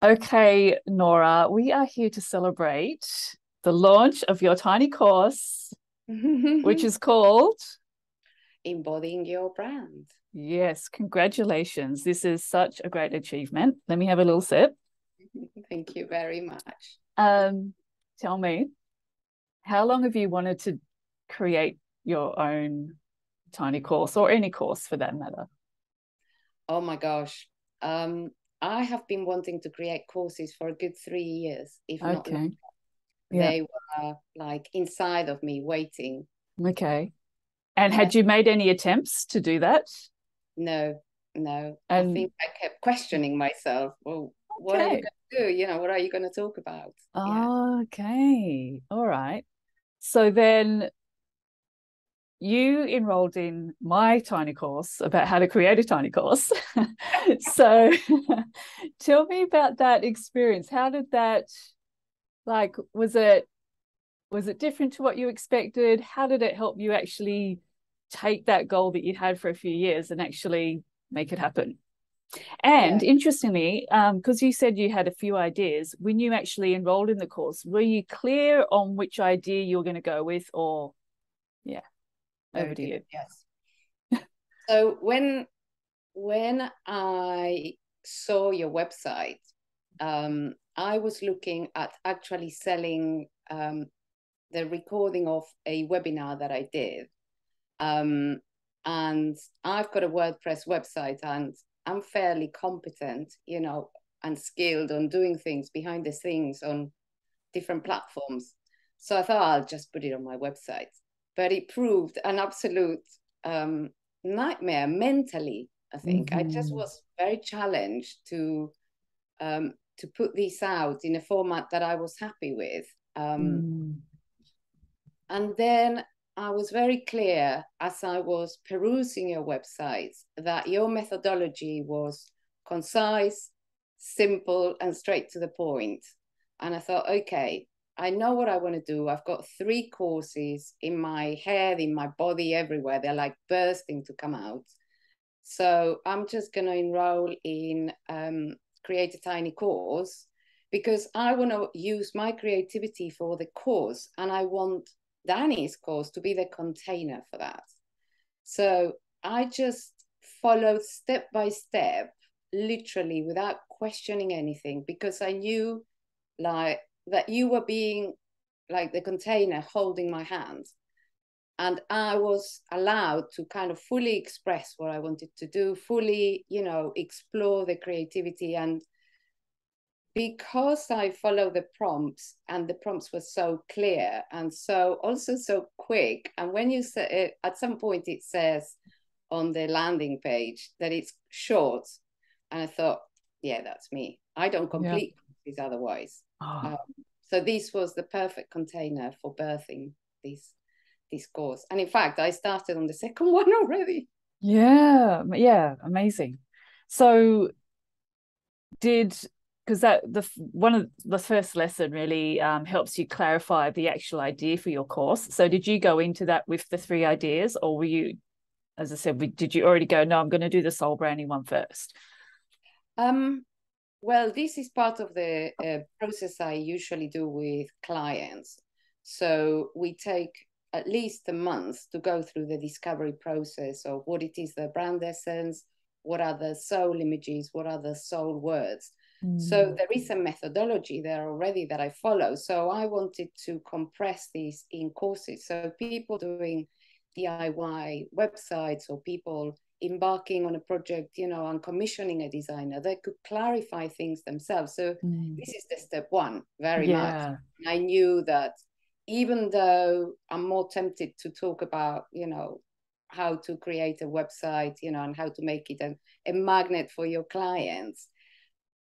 Okay, Nora, we are here to celebrate the launch of your tiny course, which is called Embodying Your Brand. Yes, congratulations. This is such a great achievement. Let me have a little sip. Thank you very much. Um, tell me, how long have you wanted to create your own tiny course or any course for that matter? Oh my gosh. Um, I have been wanting to create courses for a good three years, if okay. not longer. Yeah. They were like inside of me waiting. Okay. And had you made any attempts to do that? No, no. And... I think I kept questioning myself. Well, what are you going to do? You know, what are you going to talk about? Oh, yeah. Okay. All right. So then you enrolled in my tiny course about how to create a tiny course. so tell me about that experience. How did that like was it was it different to what you expected? How did it help you actually take that goal that you had for a few years and actually make it happen? And yeah. interestingly, because um, you said you had a few ideas, when you actually enrolled in the course, were you clear on which idea you were going to go with, or yeah? Over to you. Yes. so when when I saw your website, um, I was looking at actually selling um, the recording of a webinar that I did. Um, and I've got a WordPress website and I'm fairly competent, you know, and skilled on doing things behind the scenes on different platforms. So I thought I'll just put it on my website but it proved an absolute um, nightmare mentally. I think mm-hmm. I just mm-hmm. was very challenged to um, to put this out in a format that I was happy with. Um, mm. And then I was very clear as I was perusing your website that your methodology was concise, simple, and straight to the point. And I thought, okay, I know what I want to do. I've got three courses in my head, in my body, everywhere. They're like bursting to come out. So I'm just going to enroll in um, Create a Tiny Course because I want to use my creativity for the course and I want Dani's course to be the container for that. So I just followed step by step, literally without questioning anything, because I knew like that you were being like the container holding my hand. And i was allowed to kind of fully express what i wanted to do fully you know explore the creativity. And because i follow the prompts and the prompts were so clear and so also so quick and when you say it, eh, at some point it says on the landing page that it's short and i thought yeah that's me. I don't complete yeah. these otherwise Oh. Um, so this was the perfect container for birthing this this course. And in fact, I started on the second one already. Yeah, yeah, amazing. So did because that the one of the first lesson really um, helps you clarify the actual idea for your course. So did you go into that with the three ideas, or were you, as I said, did you already go? No, I'm going to do the soul branding one first. Um, well, this is part of the uh, process I usually do with clients. So we take at least a month to go through the discovery process of what it is the brand essence, what are the soul images, what are the soul words. Mm. So there is a methodology there already that I follow. So I wanted to compress these in courses. So people doing DIY websites or people embarking on a project, you know, and commissioning a designer, they could clarify things themselves. So mm. this is the step one, very yeah. much. And I knew that even though I'm more tempted to talk about, you know, how to create a website, you know, and how to make it a, a magnet for your clients.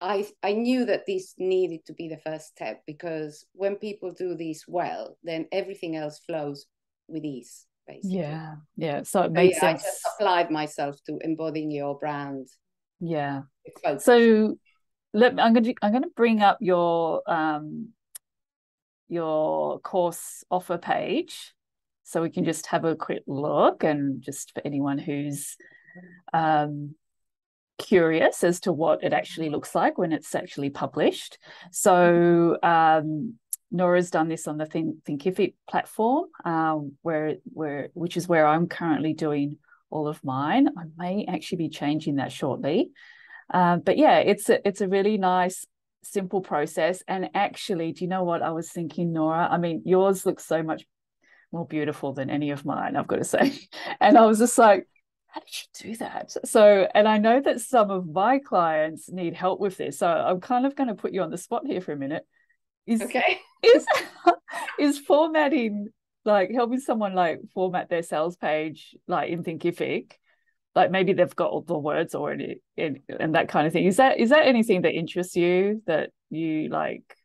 I I knew that this needed to be the first step because when people do this well, then everything else flows with ease basically. Yeah, yeah. So it makes so, yeah, sense. I just applied myself to embodying your brand. Yeah. So let me, I'm going to I'm going to bring up your um your course offer page so we can just have a quick look and just for anyone who's um curious as to what it actually looks like when it's actually published. So um, Nora's done this on the Think, Thinkific platform, um, where where which is where I'm currently doing all of mine. I may actually be changing that shortly. Uh, but yeah, it's a it's a really nice, simple process. And actually, do you know what I was thinking, Nora? I mean, yours looks so much more beautiful than any of mine, I've got to say. And I was just like, how did you do that? So, and I know that some of my clients need help with this. So I'm kind of going to put you on the spot here for a minute. Is, okay. is is formatting like helping someone like format their sales page like in Thinkific? Like maybe they've got all the words already in, and that kind of thing. Is that is that anything that interests you that you like?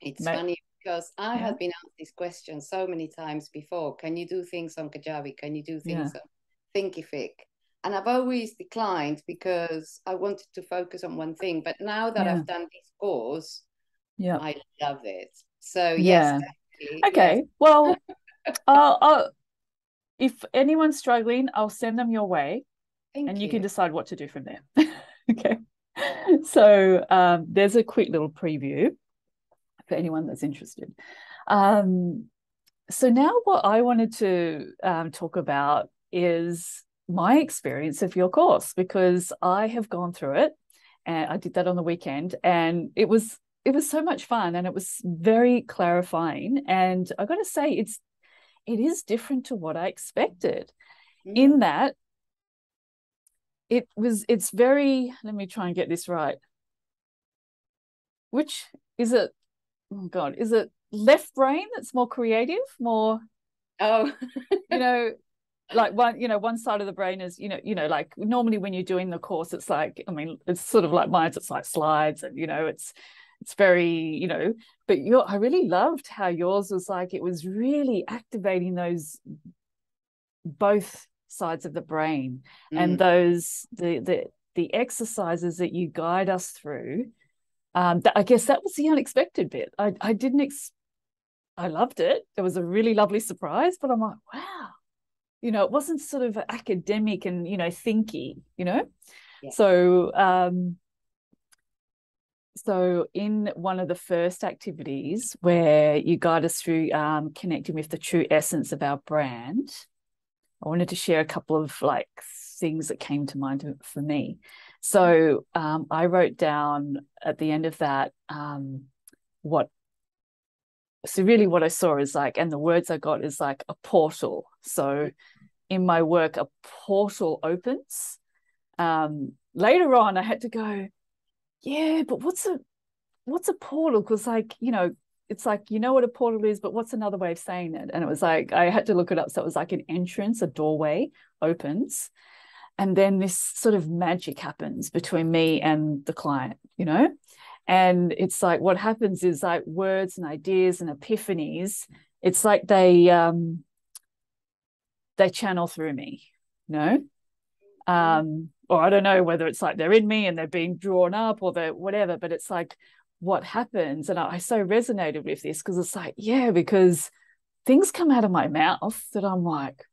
It's funny because I yeah. have been asked this question so many times before. Can you do things on Kajabi? Can you do things yeah. on Thinkific? And I've always declined because I wanted to focus on one thing. But now that yeah. I've done this course, yeah, I love it. So yes, yeah. okay. Yes. Well, uh, uh, if anyone's struggling, I'll send them your way, Thank and you. you can decide what to do from there. okay. So um, there's a quick little preview for anyone that's interested. Um, so now what I wanted to um, talk about is my experience of your course because I have gone through it and I did that on the weekend and it was it was so much fun and it was very clarifying. And I got to say it's it is different to what I expected. Mm-hmm. in that it was it's very let me try and get this right. Which is it oh god is it left brain that's more creative more oh. you know like one you know one side of the brain is you know you know like normally when you're doing the course it's like i mean it's sort of like mine's it's like slides and you know it's it's very you know but your i really loved how yours was like it was really activating those both sides of the brain mm. and those the the the exercises that you guide us through. Um that, i guess that was the unexpected bit. I i didn't ex- i loved it. It was a really lovely surprise but i'm like wow. You know it wasn't sort of academic and you know thinky you know? Yeah. so um so in one of the first activities where you guide us through um, connecting with the true essence of our brand i wanted to share a couple of like things that came to mind for me. So um, i wrote down at the end of that um, what so really what i saw is like and the words i got is like a portal. So in my work a portal opens. Um, later on i had to go yeah but what's a what's a portal? Because like you know it's like you know what a portal is but what's another way of saying it? And it was like i had to look it up. So it was like an entrance a doorway opens and then this sort of magic happens between me and the client you know? And it's like what happens is like words and ideas and epiphanies it's like they um they channel through me you know? Um or i don't know whether it's like they're in me and they're being drawn up or they're whatever but it's like what happens and i, I so resonated with this because it's like yeah because things come out of my mouth that i'm like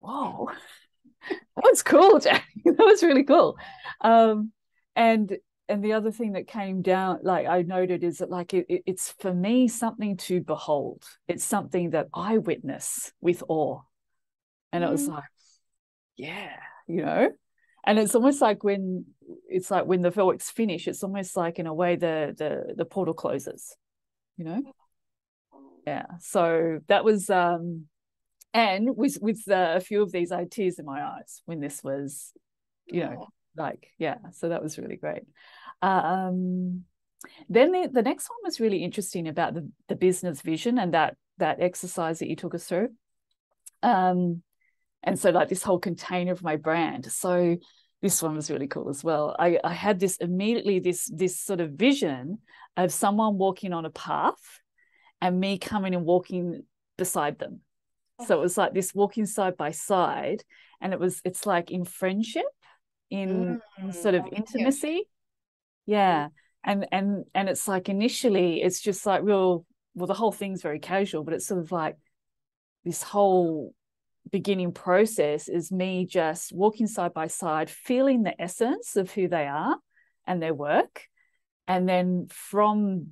whoa that was cool Jack. that was really cool um and and the other thing that came down like i noted is that like it, it, it's for me something to behold it's something that i witness with awe and mm. it was mm. like yeah you know and it's almost like when it's like when the Velux finish it's almost like in a way the the the portal closes you know? Yeah. So that was um and with with uh, a few of these I had tears in my eyes when this was you know oh. like yeah so that was really great. Um then the, the next one was really interesting about the, the business vision and that that exercise that you took us through. Um and so like this whole container of my brand. So this one was really cool as well. I i had this immediately this this sort of vision of someone walking on a path and me coming and walking beside them. So it was like this walking side by side and it was it's like in friendship in, mm, sort of intimacy. Yeah. And and and it's like initially it's just like real well the whole thing's very casual but it's sort of like this whole beginning process is me just walking side by side, feeling the essence of who they are and their work. And then from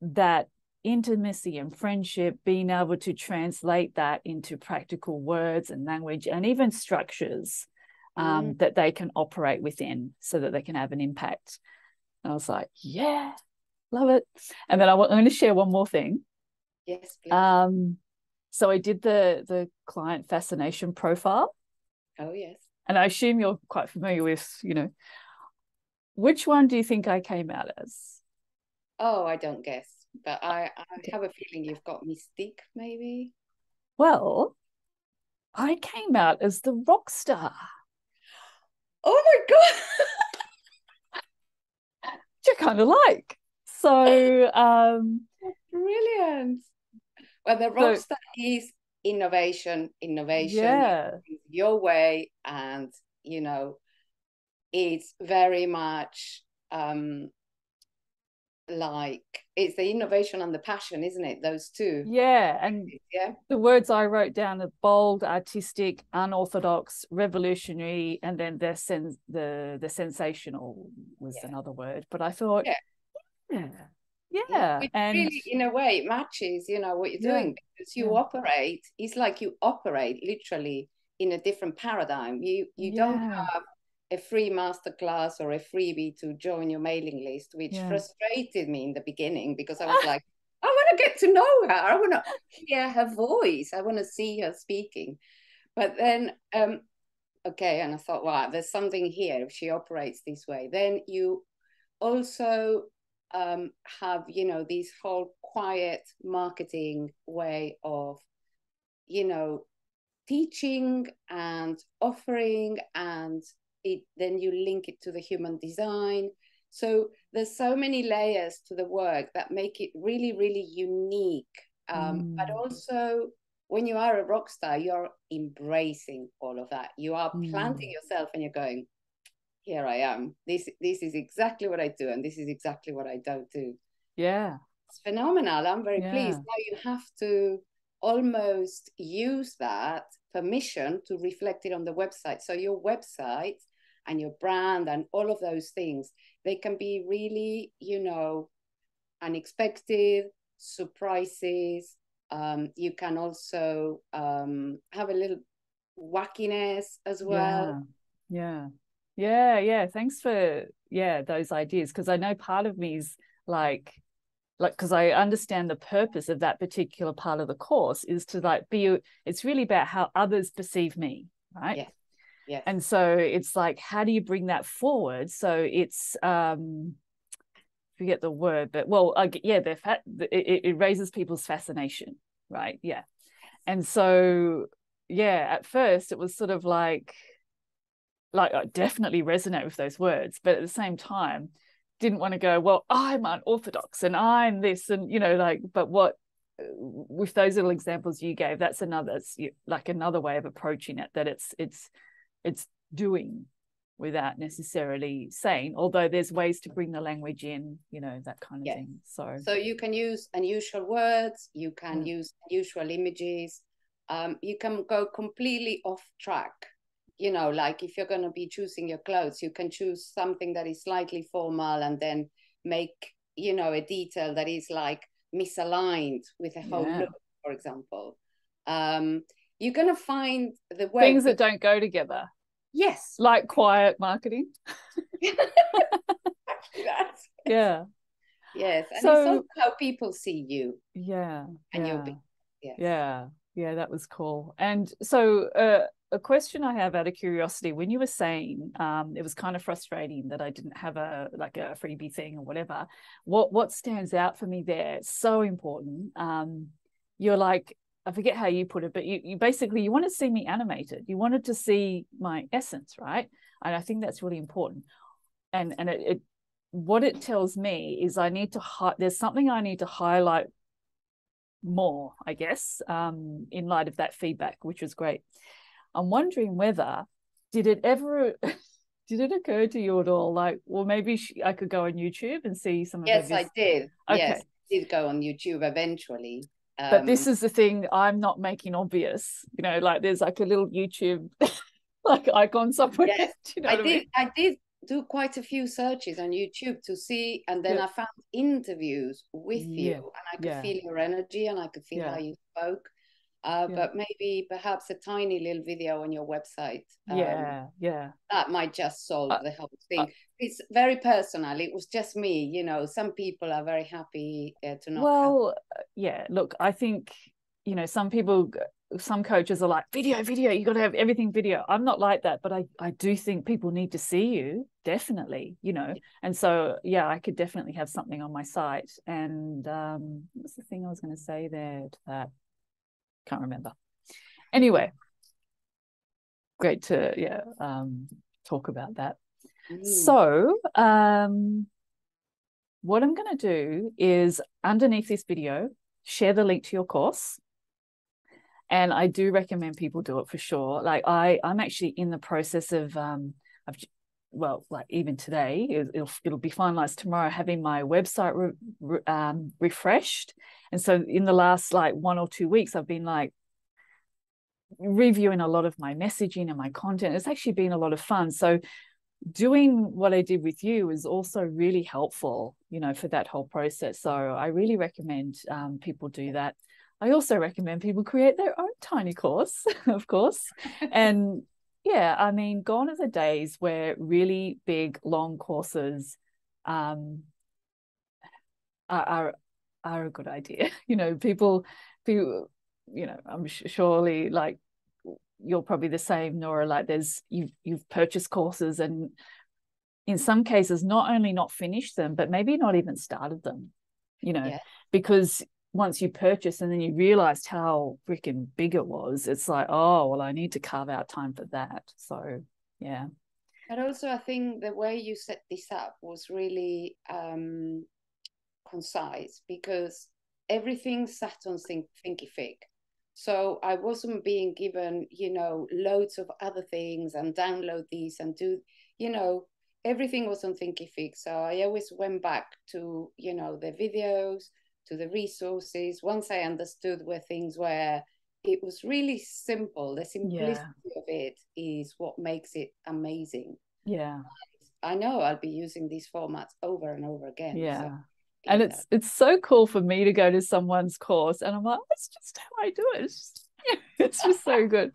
that intimacy and friendship, being able to translate that into practical words and language and even structures um, mm. that they can operate within so that they can have an impact. And I was like, yeah, love it. And then I want, I'm going to share one more thing. Yes. Please. Um, so I did the the client fascination profile. Oh yes. And I assume you're quite familiar with, you know, which one do you think I came out as? Oh, I don't guess, but I, I have a feeling you've got mystique, maybe. Well, I came out as the rock star. Oh my god! Which I kind of like. So um brilliant. Well, the rock star is innovation, innovation, yeah. your way, and you know, it's very much um like it's the innovation and the passion isn't it those two yeah and yeah the words i wrote down are bold artistic unorthodox revolutionary and then the sen- the the sensational was yeah. another word but i thought yeah yeah, yeah. It and really in a way it matches you know what you're doing yeah. because you yeah. operate it's like you operate literally in a different paradigm you you don't have a free masterclass or a freebie to join your mailing list, which yeah. frustrated me in the beginning because I was like, I want to get to know her. I want to hear her voice. I want to see her speaking. But then, um, okay, and I thought, wow, there's something here if she operates this way. Then you also um, have, you know, this whole quiet marketing way of, you know, teaching and offering and it then you link it to the human design so there's so many layers to the work that make it really really unique um, mm. but also when you are a rock star you're embracing all of that you are mm. planting yourself and you're going here i am. This this is exactly what i do and this is exactly what i don't do. Yeah. It's phenomenal. I'm very yeah. pleased now you have to almost use that permission to reflect it on the website. So your website and your brand and all of those things they can be really you know unexpected surprises. Um, you can also um, have a little wackiness as well. Yeah. Yeah yeah, yeah. thanks for yeah those ideas because i know part of me is like like because i understand the purpose of that particular part of the course is to like be it's really about how others perceive me right? Yeah yeah and so it's like how do you bring that forward? So it's um forget the word but well I, yeah they're fat it, it raises people's fascination right? Yeah. And so yeah at first it was sort of like like I definitely resonate with those words but at the same time didn't want to go well i'm unorthodox and i'm this and you know like but what with those little examples you gave that's another like another way of approaching it that it's it's it's doing without necessarily saying although there's ways to bring the language in you know that kind of yes. thing so so you can use unusual words you can yeah. use unusual images um, you can go completely off track you know like if you're going to be choosing your clothes you can choose something that is slightly formal and then make you know a detail that is like misaligned with a whole yeah. look for example. Um, you're going to find the way things that don't go together. Yes. Like quiet marketing. Yeah. Yes and so, it's how people see you yeah and yeah. you'll be yes. yeah yeah that was cool. And so uh, a question i have out of curiosity when you were saying um, it was kind of frustrating that i didn't have a like a freebie thing or whatever what what stands out for me there so important um, you're like I forget how you put it, but you, you basically you want to see me animated. You wanted to see my essence, right? And I think that's really important. And and it, it what it tells me is I need to hi- there's something I need to highlight more, I guess, um, in light of that feedback, which was great. I'm wondering whether did it ever did it occur to you at all like well maybe I could go on YouTube and see some of yes I did okay. yes I did go on YouTube eventually Um, but this is the thing I'm not making obvious. You know, like there's like a little YouTube like icon somewhere. Yes, you know I did. I, mean? I did do quite a few searches on YouTube to see, and then yeah. I found interviews with yeah. you, and I could yeah. feel your energy, and I could feel how you spoke. Uh, but maybe perhaps a tiny little video on your website. Um, yeah, yeah. That might just solve uh, the whole thing. Uh, it's very personal. It was just me, you know. Some people are very happy uh, to not. Well, have... yeah. Look, I think you know some people some coaches are like video video you got to have everything video i'm not like that but i i do think people need to see you definitely you know and so yeah i could definitely have something on my site and um what's the thing i was going to say there to that can't remember anyway great to yeah um talk about that mm. so um what i'm going to do is underneath this video share the link to your course and I do recommend people do it for sure. Like I, I'm actually in the process of, um, I've, well, like even today, it, will it'll be finalized tomorrow. Having my website re, re, um, refreshed, and so in the last like one or two weeks, I've been like reviewing a lot of my messaging and my content. It's actually been a lot of fun. So doing what I did with you is also really helpful, you know, for that whole process. So I really recommend um, people do that. I also recommend people create their own tiny course, of course. and yeah, I mean, gone are the days where really big, long courses um, are, are, are a good idea. You know, people, people, you know, I'm surely like you're probably the same, Nora. Like, there's you've you've purchased courses and in some cases not only not finished them, but maybe not even started them. You know, yeah. because once you purchase and then you realized how freaking big it was, it's like, oh, well, I need to carve out time for that. So, yeah. But also, I think the way you set this up was really um, concise because everything sat on Think, Thinkific. So I wasn't being given, you know, loads of other things and download these and do, you know, everything was on Thinkific. So I always went back to, you know, the videos, to the resources. Once I understood where things were, it was really simple. The simplicity yeah. of it is what makes it amazing. Yeah. I know I'll be using these formats over and over again. Yeah. So, and it's it's so cool for me to go to someone's course and I'm like, that's just how I do it. It's just, it's just so good.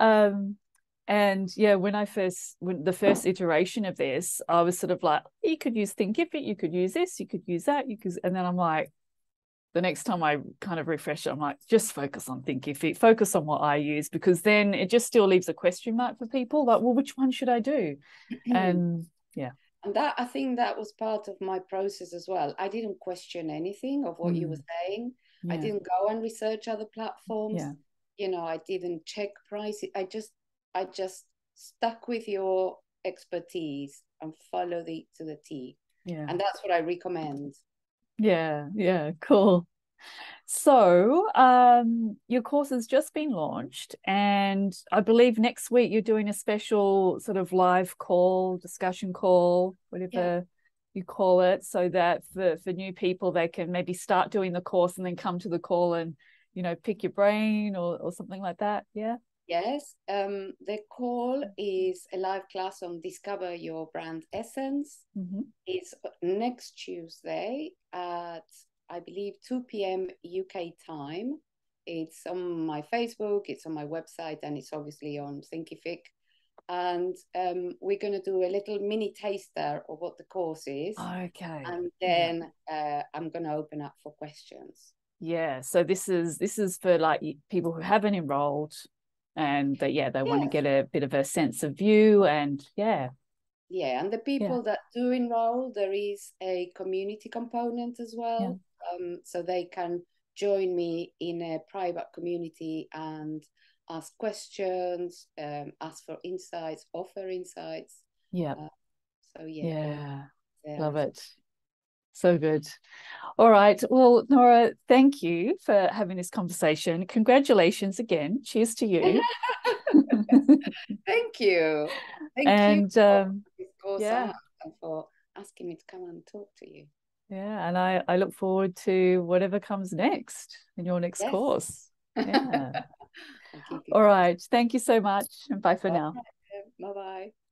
Um, and yeah, when I first, when the first iteration of this, I was sort of like, you could use Thinkific, you could use this, you could use that, you could, and then I'm like, the next time I kind of refresh it, I'm like, just focus on Thinkific, focus on what I use, because then it just still leaves a question mark for people. Like, well, which one should I do? and yeah. And that I think that was part of my process as well. I didn't question anything of what mm. you were saying. Yeah. I didn't go and research other platforms. Yeah. You know, I didn't check prices. I just I just stuck with your expertise and follow the to the T. Yeah. And that's what I recommend. Yeah, yeah, cool. So, um, your course has just been launched, and I believe next week you're doing a special sort of live call, discussion call, whatever yeah. you call it, so that for, for new people, they can maybe start doing the course and then come to the call and, you know, pick your brain or, or something like that. Yeah. Yes, um, the call is a live class on Discover Your Brand Essence. Mm-hmm. It's next Tuesday at, I believe, 2 p.m. UK time. It's on my Facebook, it's on my website, and it's obviously on Thinkific. And um, we're going to do a little mini taster of what the course is. Okay. And then yeah. uh, I'm going to open up for questions. Yeah. So this is this is for like people who haven't enrolled and that yeah they want to get a bit of a sense of view and yeah. Yeah and the people yeah. that do enroll there is a community component as well. Yeah. um, so they can join me in a private community and ask questions um, ask for insights offer insights. Yeah. Uh, so yeah. yeah. Love it so good. All right. Well, Nora, thank you for having this conversation. Congratulations again. Cheers to you. thank you. Thank and you um, yeah. and for asking me to come and talk to you. Yeah, and I I look forward to whatever comes next in your next yes. course. Yeah. All right. Thank you so much, and bye for bye. now. Bye bye.